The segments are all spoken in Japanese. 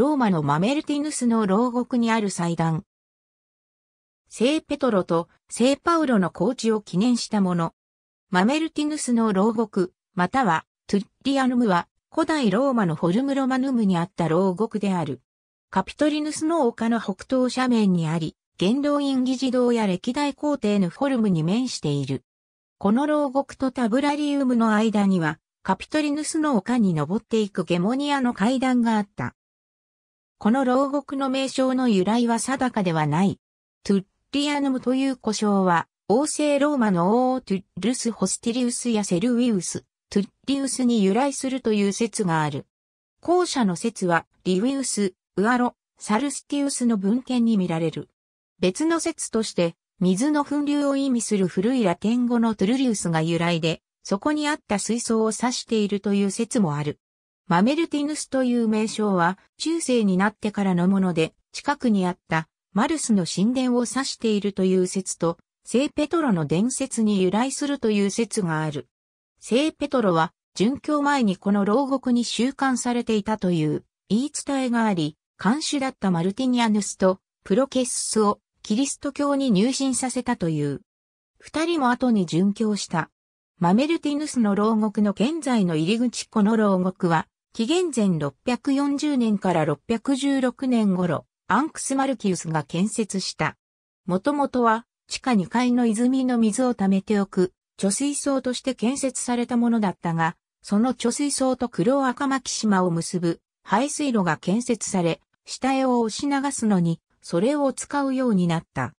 ローマのマメルティヌスの牢獄にある祭壇。聖ペトロと聖パウロの高地を記念したもの。マメルティヌスの牢獄、またはトゥッリアヌムは古代ローマのフォルムロマヌムにあった牢獄である。カピトリヌスの丘の北東斜面にあり、元老院議事堂や歴代皇帝のフォルムに面している。この牢獄とタブラリウムの間には、カピトリヌスの丘に登っていくゲモニアの階段があった。この牢獄の名称の由来は定かではない。トゥッリアヌムという呼称は、王政ローマの王トゥッルス・ホスティリウスやセルウィウス、トゥッリウスに由来するという説がある。後者の説は、リウィウス、ウアロ、サルスティウスの文献に見られる。別の説として、水の噴流を意味する古いラテン語のトゥルリウスが由来で、そこにあった水槽を指しているという説もある。マメルティヌスという名称は、中世になってからのもので、近くにあったマルスの神殿を指しているという説と、聖ペトロの伝説に由来するという説がある。聖ペトロは、殉教前にこの牢獄に収監されていたという言い伝えがあり、監守だったマルティニアヌスとプロケッスをキリスト教に入信させたという。二人も後に殉教した。マメルティヌスの牢獄の現在の入り口この牢獄は、紀元前640年から616年頃、アンクス・マルキウスが建設した。もともとは、地下2階の泉の水を溜めておく貯水槽として建設されたものだったが、その貯水槽と黒赤巻島を結ぶ排水路が建設され、下絵を押し流すのに、それを使うようになった。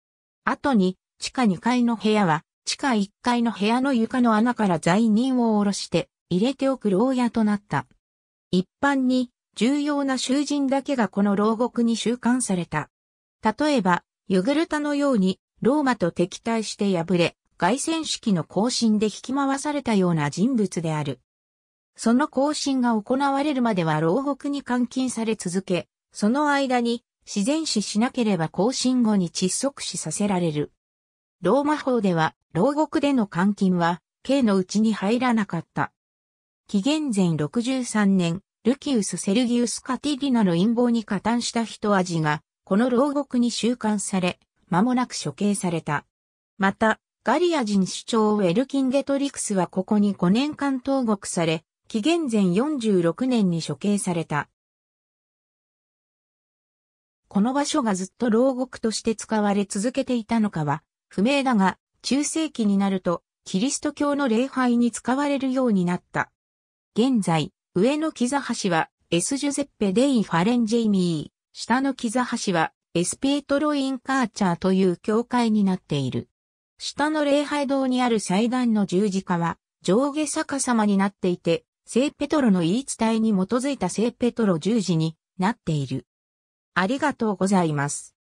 後に、地下2階の部屋は、地下1階の部屋の床の穴から罪人を下ろして入れておく牢屋となった。一般に重要な囚人だけがこの牢獄に収監された。例えば、ユグルタのようにローマと敵対して敗れ、外戦式の行進で引き回されたような人物である。その行進が行われるまでは牢獄に監禁され続け、その間に自然死しなければ行進後に窒息死させられる。ローマ法では牢獄での監禁は刑のうちに入らなかった。紀元前63年、ルキウス・セルギウス・カティリナの陰謀に加担した人味が、この牢獄に収監され、間もなく処刑された。また、ガリア人主張ウェルキンゲトリクスはここに5年間投獄され、紀元前46年に処刑された。この場所がずっと牢獄として使われ続けていたのかは不明だが、中世紀になるとキリスト教の礼拝に使われるようになった。現在、上のキザ橋はエスジュゼッペ・デイ・ファレンジェイミー、下のキザ橋はエスペートロイン・カーチャーという教会になっている。下の礼拝堂にある祭壇の十字架は上下逆さまになっていて、聖ペトロの言い伝えに基づいた聖ペトロ十字になっている。ありがとうございます。